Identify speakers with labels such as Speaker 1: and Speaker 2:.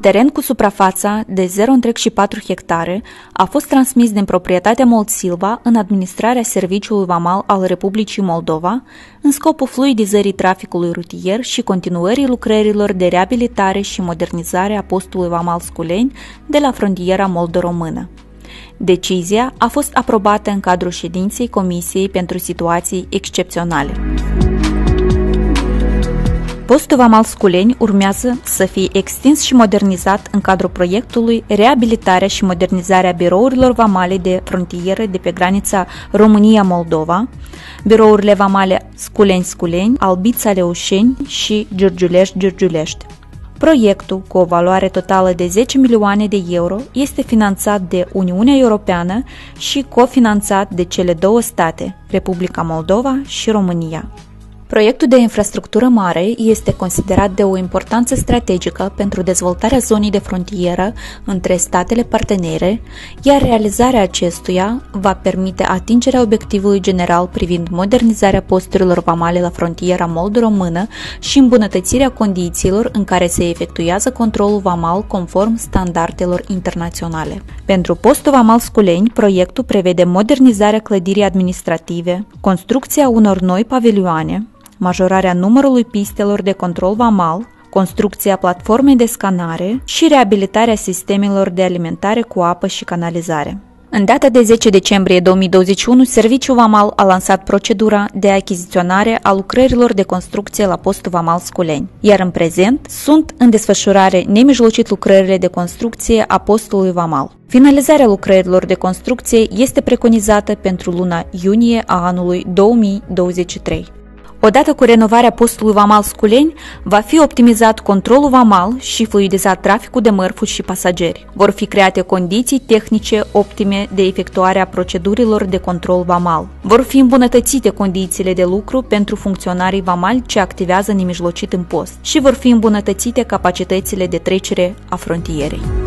Speaker 1: Teren cu suprafața de 0,4 hectare a fost transmis din proprietatea Mold Silva în administrarea Serviciului Vamal al Republicii Moldova în scopul fluidizării traficului rutier și continuării lucrărilor de reabilitare și modernizare a postului Vamal Sculeni de la frontiera moldo-română. Decizia a fost aprobată în cadrul ședinței Comisiei pentru Situații Excepționale. Postul Vamal Sculeni urmează să fie extins și modernizat în cadrul proiectului Reabilitarea și modernizarea birourilor vamale de frontieră de pe granița România-Moldova, birourile vamale Sculeni-Sculeni, Albița-Leușeni și Giurgiulești-Giurgiulești. Proiectul, cu o valoare totală de 10 milioane de euro, este finanțat de Uniunea Europeană și cofinanțat de cele două state, Republica Moldova și România. Proiectul de infrastructură mare este considerat de o importanță strategică pentru dezvoltarea zonei de frontieră între statele partenere, iar realizarea acestuia va permite atingerea obiectivului general privind modernizarea posturilor vamale la frontiera mold-română și îmbunătățirea condițiilor în care se efectuează controlul vamal conform standardelor internaționale. Pentru postul vamal Sculeni, proiectul prevede modernizarea clădirii administrative, construcția unor noi pavilioane, majorarea numărului pistelor de control vamal, construcția platformei de scanare și reabilitarea sistemelor de alimentare cu apă și canalizare. În data de 10 decembrie 2021, Serviciul Vamal a lansat procedura de achiziționare a lucrărilor de construcție la postul Vamal Sculeni, iar în prezent sunt în desfășurare nemijlocit lucrările de construcție a postului Vamal. Finalizarea lucrărilor de construcție este preconizată pentru luna iunie a anului 2023. Odată cu renovarea postului Vamal Sculeni, va fi optimizat controlul vamal și fluidizat traficul de mărfuri și pasageri. Vor fi create condiții tehnice optime de efectuare a procedurilor de control vamal. Vor fi îmbunătățite condițiile de lucru pentru funcționarii vamali ce activează nemijlocit în post și vor fi îmbunătățite capacitățile de trecere a frontierei.